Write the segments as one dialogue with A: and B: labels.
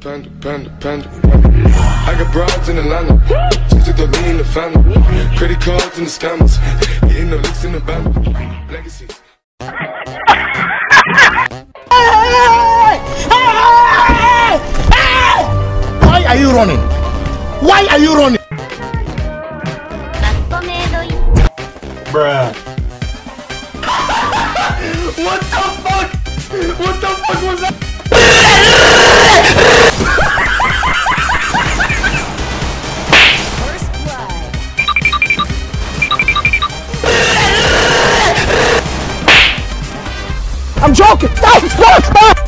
A: Panda, panda, panda. I got broads in Atlanta. Just took the lean in the family. Credit cards and the scammers. Getting the licks in the band. Legacies.
B: Why are you running? Why are you running? Bruh.
C: First blood
B: I'm joking. Stop! Stop! Stop! Stop!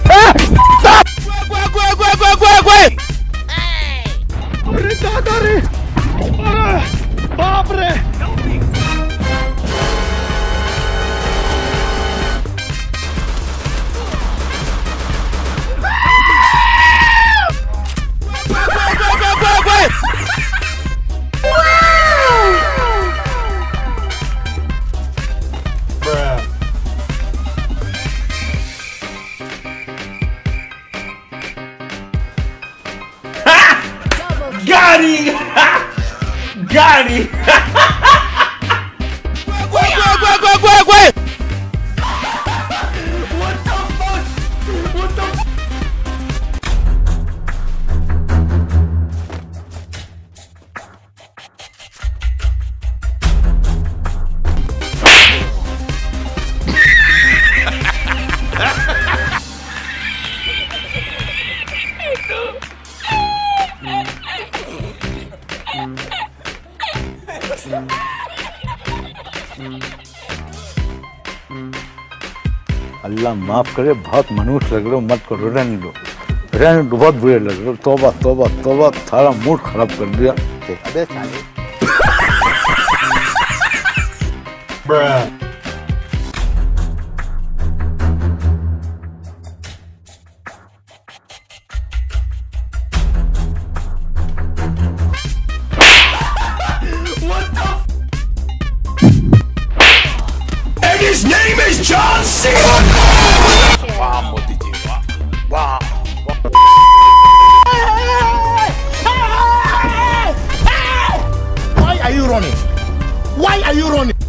B: Got him!
D: अल्लाह माफ़ करे बहुत मनुष्य लग रहे हो मत करो रहने दो। रहने दो बहुत बुरे लग रहे हो। तोबा तोबा तोबा सारा मूड खराब कर दिया। अबे साले।
B: Are you running?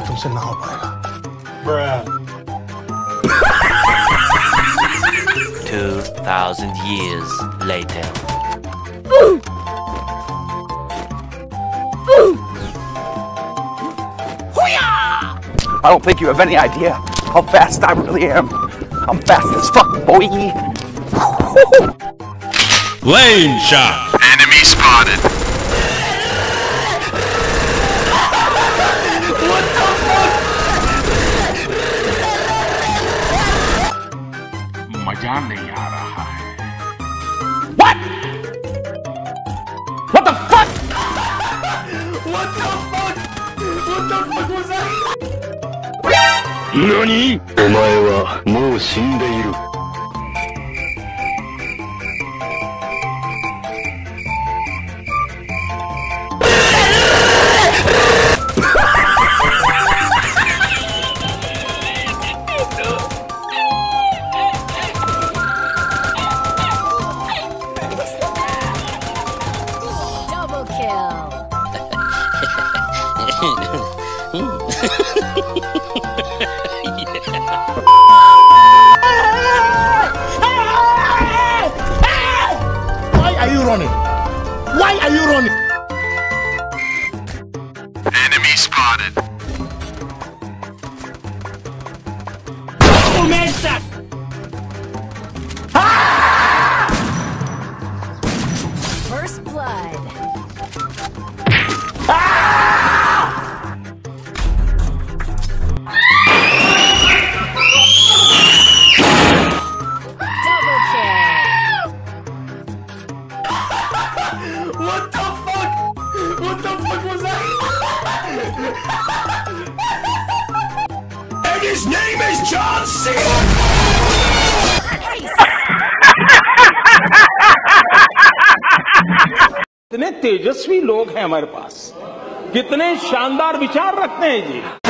E: है तुमसे ना हो पाएगा
B: Bruh.
F: 2,000 years later.
G: I don't think you have any idea how fast I really am. I'm fast as fuck, boy.
H: Lane shot.
A: Enemy spotted.
H: मजा नहीं आ रहा है
G: What? What the fuck?
B: What the fuck? What the fuck was that?
A: 何お前はもう死んでいる。
B: What the fuck? What the fuck was that?
H: And his name is John C.
I: कितने तेजस्वी लोग हैं हमारे पास कितने शानदार विचार रखते हैं जी